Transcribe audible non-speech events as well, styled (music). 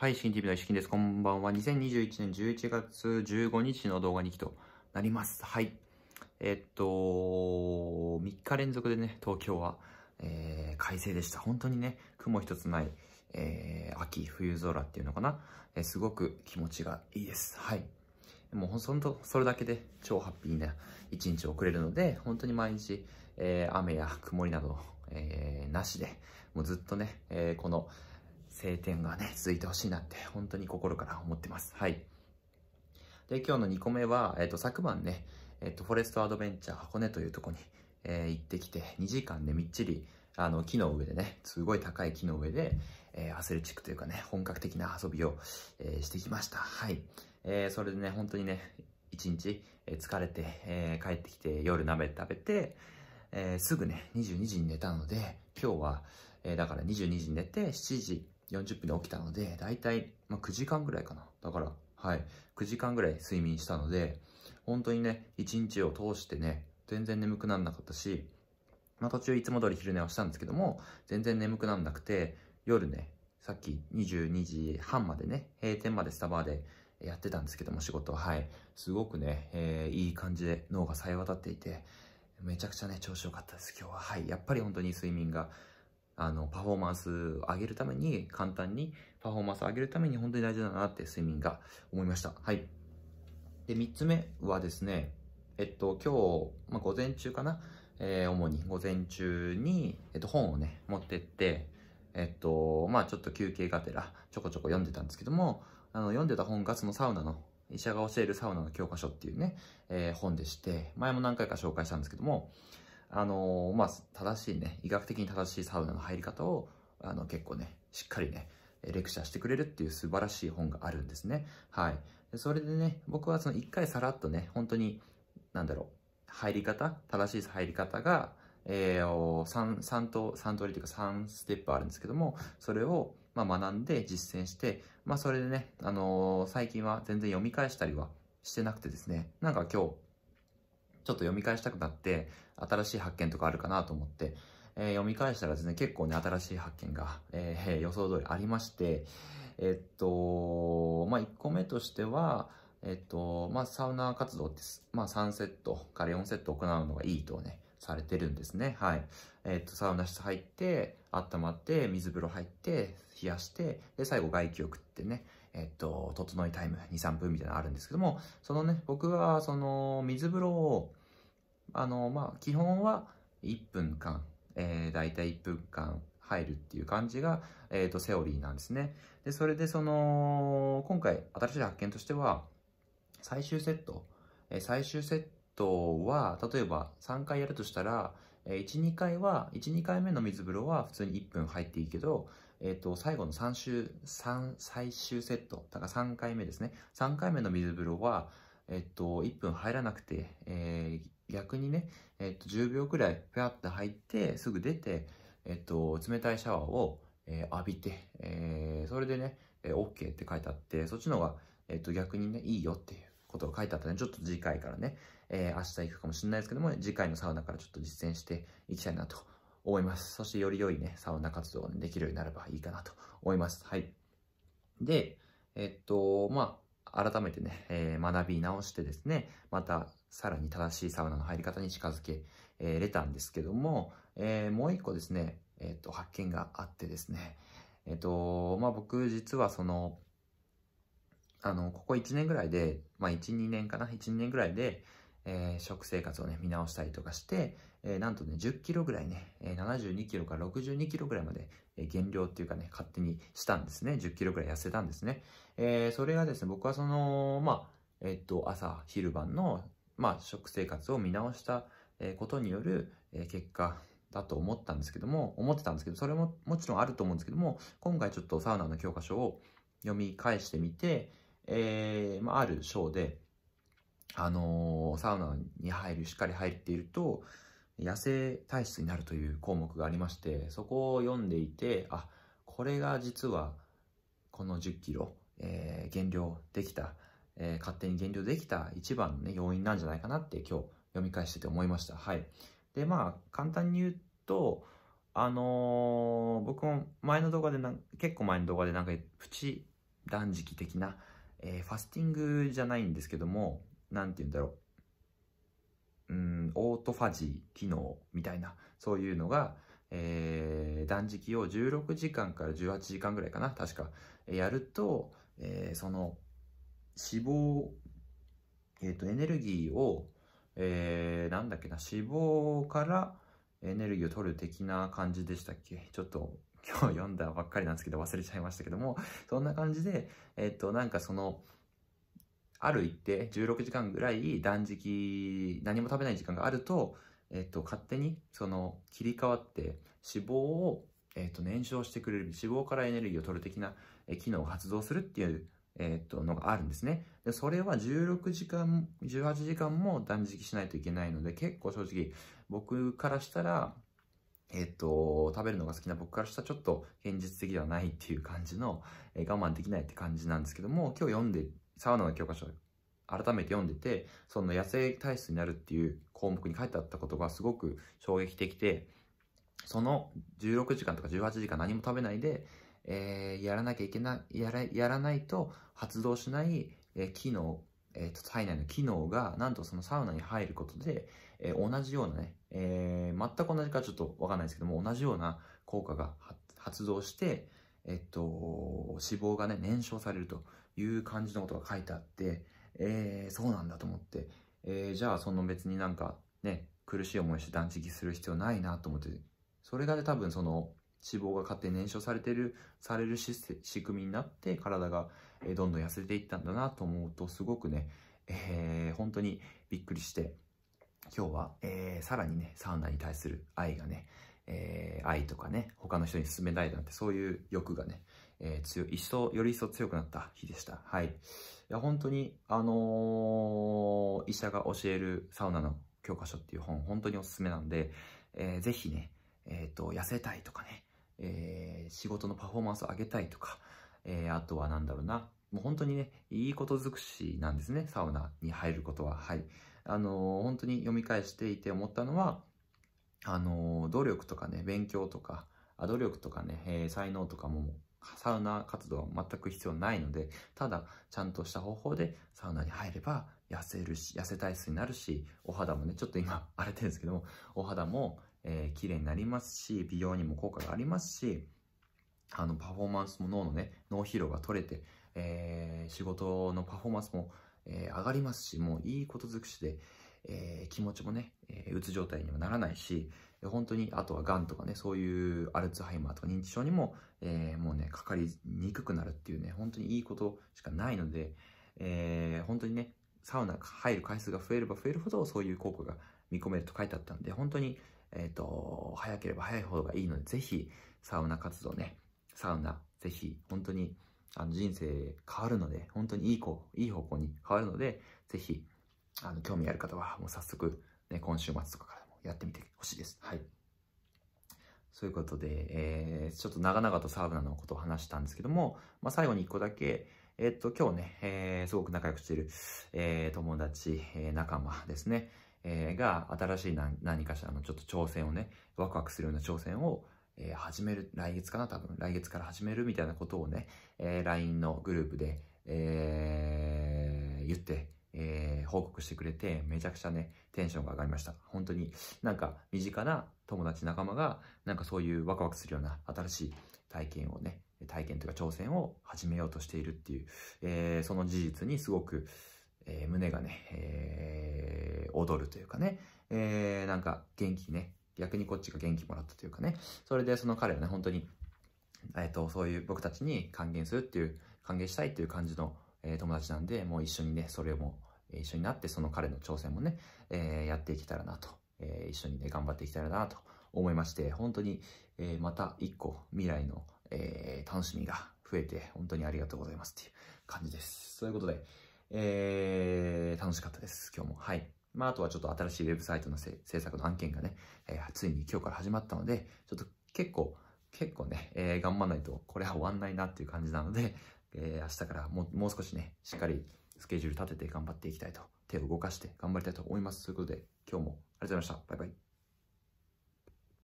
はい、新 TV の石金です。こんばんは。2021年11月15日の動画日記となります。はい。えっと、3日連続でね、東京は、えー、快晴でした。本当にね、雲一つない、えー、秋、冬空っていうのかな、えー、すごく気持ちがいいです。はい。もう本当、それだけで超ハッピーな一日を送れるので、本当に毎日、えー、雨や曇りなど、えー、なしで、もうずっとね、えー、この、晴天がね、続いてほしいなって、本当に心から思ってます。はい。で、今日の2個目は、えっ、ー、と、昨晩ね、えっ、ー、と、フォレストアドベンチャー箱根というとこに、えー、行ってきて、2時間でみっちり、あの、木の上でね、すごい高い木の上で、えアスレチックというかね、本格的な遊びを、えしてきました。はい。えそれでね、本当にね、1日、え疲れて、え帰ってきて夜鍋食べて、えすぐね、22時に寝たので、今日は、えだから22時に寝て、7時40分で起きたので、だいたい、ま9時間ぐらいかな。だから、はい、9時間ぐらい睡眠したので、本当にね、1日を通してね、全然眠くならなかったし、まあ途中いつも通り昼寝はしたんですけども、全然眠くならなくて、夜ね、さっき22時半までね、閉店までスタバーでやってたんですけども、仕事は、はい。すごくね、えー、いい感じで脳が冴え渡っていて、めちゃくちゃね、調子良かったです、今日は。はい。やっぱり本当に睡眠があの、パフォーマンスを上げるために、簡単にパフォーマンスを上げるために本当に大事だなって睡眠が思いました。はい。で、3つ目はですね、えっと、今日、まあ、午前中かな、えー、主に午前中に、えっと、本をね、持ってって、えっと、まあちょっと休憩がてら、ちょこちょこ読んでたんですけども、あの、読んでた本がそのサウナの、医者が教えるサウナの教科書っていうね、えー、本でして、前も何回か紹介したんですけども、あのー、まあ、正しいね、医学的に正しいサウナの入り方を、あの、結構ね、しっかりね、レクチャーしてくれるっていう素晴らしい本があるんですね。はい。それでね、僕はその一回さらっとね、本当に、なんだろう、入り方、正しい入り方が、えー、3、3と、3通りというか3ステップあるんですけども、それを、まあ、学んで実践して、まあ、それでね、あのー、最近は全然読み返したりはしてなくてですね、なんか今日、ちょっと読み返したくなって、新しい発見とかあるかなと思って、えー、読み返したらですね、結構ね、新しい発見が、えー、予想通りありまして、えっと、まあ、1個目としては、えっと、まあ、サウナ活動です。まあ、3セットから4セット行うのがいいとね、されてるんですね。はい。えっと、サウナ室入って、温まって、水風呂入って、冷やして、で、最後外気浴ってね、えっと、整いタイム2、3分みたいなのあるんですけども、そのね、僕はその水風呂を、あの、まあ、基本は1分間、えー、大体1分間入るっていう感じが、えっ、ー、と、セオリーなんですね。で、それでその、今回新しい発見としては、最終セット、えー、最終セットは、例えば3回やるとしたら、1、2回は、1、2回目の水風呂は普通に1分入っていいけど、えっ、ー、と、最後の3週、3、最終セット、だから3回目ですね。3回目の水風呂は、えっ、と、1分入らなくて、えー、逆にね、えっ、と、10秒くらいぴゃって入って、すぐ出て、えっ、と、冷たいシャワーを、え浴びて、えそれでね、え OK って書いてあって、そっちの方が、えっ、と、逆にね、いいよっていうことが書いてあったので、ちょっと次回からね、え明日行くかもしれないですけども、次回のサウナからちょっと実践していきたいなと思います。そしてより良いね、サウナ活動ができるようになればいいかなと思います。はい。で、えっと、まあ、改めてね、えー、学び直してですね、またさらに正しいサウナの入り方に近づけ、えー、れたんですけども、えー、もう一個ですね、えっと、発見があってですね、えっと、まあ、僕実はその、あの、ここ1年ぐらいで、まあ、1、2年かな、1、2年ぐらいで、えー、食生活をね、見直したりとかして、えー、なんとね、10キロぐらいね、えー、72キロから62キロぐらいまで、え、減量っていうかね、勝手にしたんですね。10キロぐらい痩せたんですね。え、それがですね、僕はその、まあ、えっと、朝、昼晩の、まあ、食生活を見直したことによる、結果だと思ったんですけども、思ってたんですけど、それももちろんあると思うんですけども、今回ちょっとサウナの教科書を読み返してみて、え、まあ、ある章で、あの、サウナに入る、しっかり入っていると、痩せ体質になるという項目がありまして、そこを読んでいて、あ、これが実は、この10キロ、えー、減量できた、えー、勝手に減量できた一番のね、要因なんじゃないかなって今日読み返してて思いました。はい。で、まあ、簡単に言うと、あのー、僕も前の動画でな、結構前の動画でなんか、プチ断食的な、えー、ファスティングじゃないんですけども、なんて言うんだろう。うん、オートファジー機能みたいな、そういうのが、えー、断食を16時間から18時間ぐらいかな、確か、やると、えー、その、脂肪、えっ、ー、と、エネルギーを、えー、なんだっけな、脂肪からエネルギーを取る的な感じでしたっけ？ちょっと今日読んだばっかりなんですけど忘れちゃいましたけども、そんな感じで、えっ、ー、と、なんかその、ある一定、16時間ぐらい断食、何も食べない時間があると、えっと、勝手にその切り替わって脂肪を、えっと、燃焼してくれる脂肪からエネルギーを取る的な機能を発動するっていう、えっと、のがあるんですね。でそれは16時間18時間も断食しないといけないので結構正直僕からしたらえっと、食べるのが好きな僕からしたらちょっと現実的ではないっていう感じの、え我慢できないって感じなんですけども、今日読んで、サウナの教科書改めて読んでて、その野生体質になるっていう項目に書いてあったことがすごく衝撃的で、その16時間とか18時間何も食べないで、えー、やらなきゃいけない、やらやらないと発動しない、えー、機能、えーと、体内の機能が、なんとそのサウナに入ることで、えー、同じようなね、えー、全く同じかちょっとわかんないですけども、同じような効果が発動して、えっと、脂肪がね、燃焼されるという感じのことが書いてあって、えー、そうなんだと思って、えー、じゃあその別になんかね、苦しい思いして断食する必要ないなと思って、それがね、多分その脂肪が勝手に燃焼されてる、される仕組みになって体がどんどん痩せていったんだなと思うと、すごくね、えー、本当にびっくりして、今日は、えー、さらにね、サウナに対する愛がね、えー、愛とかね、他の人に勧めたいなんてそういう欲がね、えー、強い、一層、より一層強くなった日でした。はい。いや、本当に、あのー、医者が教えるサウナの教科書っていう本、本当におすすめなんで、えー、ぜひね、えっ、ー、と、痩せたいとかね、えー、仕事のパフォーマンスを上げたいとか、えー、あとはなんだろうな、もう本当にね、いいこと尽くしなんですね、サウナに入ることは。はい。あのー、本当に読み返していて思ったのは、あの、努力とかね、勉強とか、努力とかね、えー、才能とかもサウナ活動は全く必要ないので、ただ、ちゃんとした方法でサウナに入れば痩せるし、痩せ体質になるし、お肌もね、ちょっと今 (laughs) 荒れてるんですけども、お肌も、えー、綺麗になりますし、美容にも効果がありますし、あの、パフォーマンスも脳のね、脳疲労が取れて、えー、仕事のパフォーマンスも、えー、上がりますし、もういいこと尽くしで、えー、気持ちもね、えー、うつ状態にもならないし、本当に、あとは癌とかね、そういうアルツハイマーとか認知症にも、えー、もうね、かかりにくくなるっていうね、本当にいいことしかないので、えー、本当にね、サウナ入る回数が増えれば増えるほど、そういう効果が見込めると書いてあったんで、本当に、えっ、ー、と、早ければ早い方がいいので、ぜひ、サウナ活動ね、サウナ、ぜひ、本当に、あの、人生変わるので、本当にいい子、いい方向に変わるので、ぜひ、あの、興味ある方は、もう早速、ね、今週末とかからもやってみてほしいです。はい。そういうことで、えー、ちょっと長々とサウナのことを話したんですけども、まあ、最後に一個だけ、えー、っと、今日ね、えー、すごく仲良くしている、え、友達、え、仲間ですね、え、が新しい何何かしらのちょっと挑戦をね、ワクワクするような挑戦を、え、始める、来月かな、多分、来月から始めるみたいなことをね、え、LINE のグループで、え、言って、えー、報告してくれて、めちゃくちゃね、テンションが上がりました。本当になんか身近な友達仲間が、なんかそういうワクワクするような新しい体験をね、体験というか挑戦を始めようとしているっていう、えー、その事実にすごく、えー、胸がね、えー、踊るというかね、えー、なんか元気ね、逆にこっちが元気もらったというかね、それでその彼はね、本当に、えっ、と、そういう僕たちに還元するっていう、還元したいっていう感じの、え、友達なんで、もう一緒にね、それも、一緒になって、その彼の挑戦もね、え、やっていけたらなと、え、一緒にね、頑張っていけたらなと思いまして、本当に、え、また一個未来の、え、楽しみが増えて、本当にありがとうございますっていう感じです。そういうことで、えー、楽しかったです、今日も。はい。まあ、あとはちょっと新しいウェブサイトの制作の案件がね、えー、ついに今日から始まったので、ちょっと結構、結構ね、えー、頑張らないとこれは終わんないなっていう感じなので、えー、明日からももう少しね、しっかりスケジュール立てて頑張っていきたいと、手を動かして頑張りたいと思います。ということで、今日もありがとうございました。バイバイ。